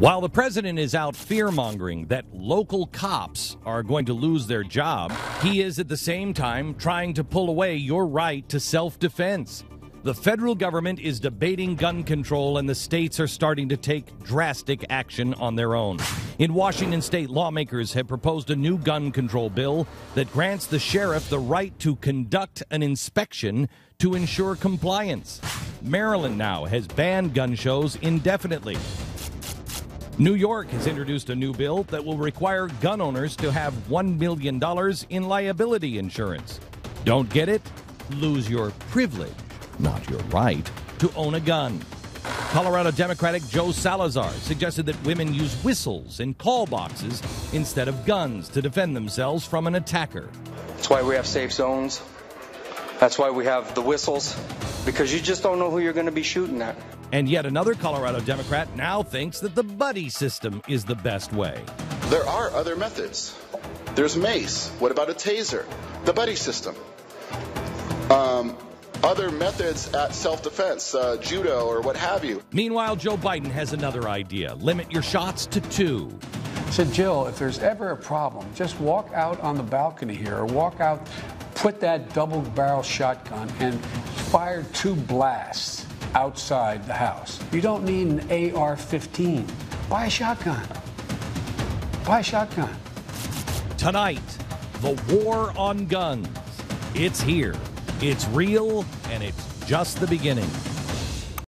While the president is out fear mongering that local cops are going to lose their job, he is at the same time trying to pull away your right to self defense. The federal government is debating gun control, and the states are starting to take drastic action on their own. In Washington state, lawmakers have proposed a new gun control bill that grants the sheriff the right to conduct an inspection to ensure compliance. Maryland now has banned gun shows indefinitely. New York has introduced a new bill that will require gun owners to have $1 million in liability insurance. Don't get it? Lose your privilege, not your right, to own a gun. Colorado Democratic Joe Salazar suggested that women use whistles and call boxes instead of guns to defend themselves from an attacker. That's why we have safe zones. That's why we have the whistles, because you just don't know who you're going to be shooting at. And yet another Colorado Democrat now thinks that the buddy system is the best way. There are other methods. There's mace. What about a taser? The buddy system. Um, other methods at self defense, uh, judo or what have you. Meanwhile, Joe Biden has another idea limit your shots to two. I said, Jill, if there's ever a problem, just walk out on the balcony here or walk out, put that double barrel shotgun and fire two blasts outside the house. You don't need an AR 15. Buy a shotgun. Buy a shotgun. Tonight, the war on guns. It's here, it's real, and it's just the beginning.